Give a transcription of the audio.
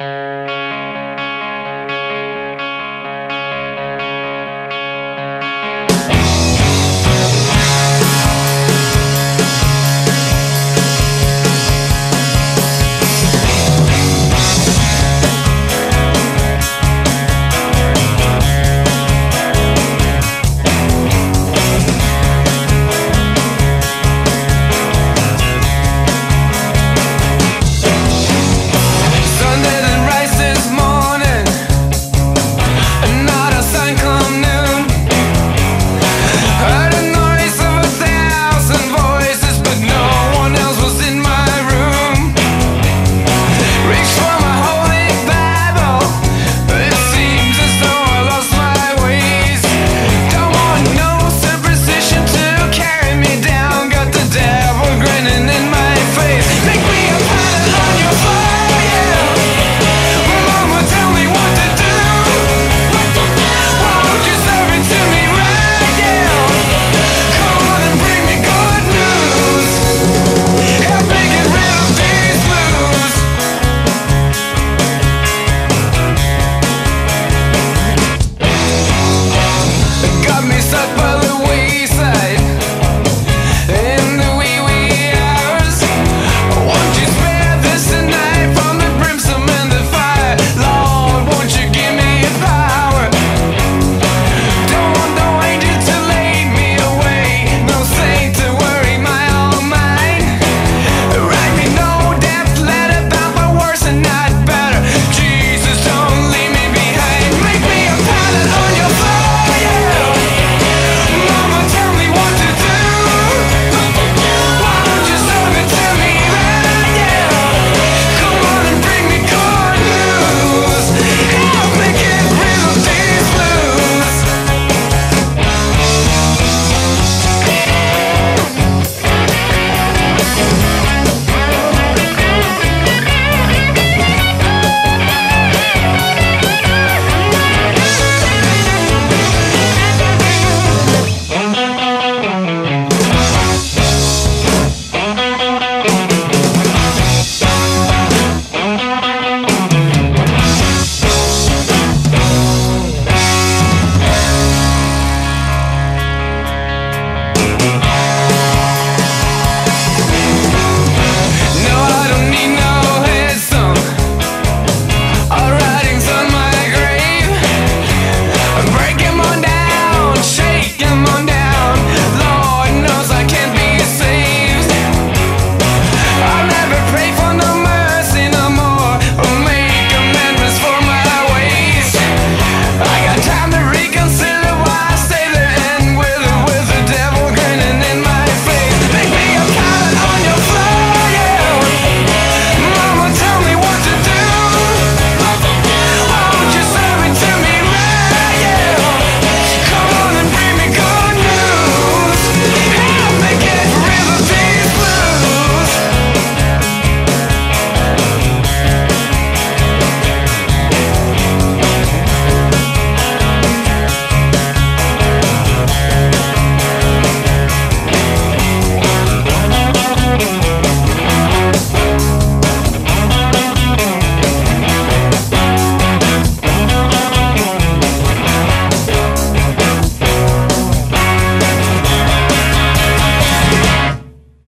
you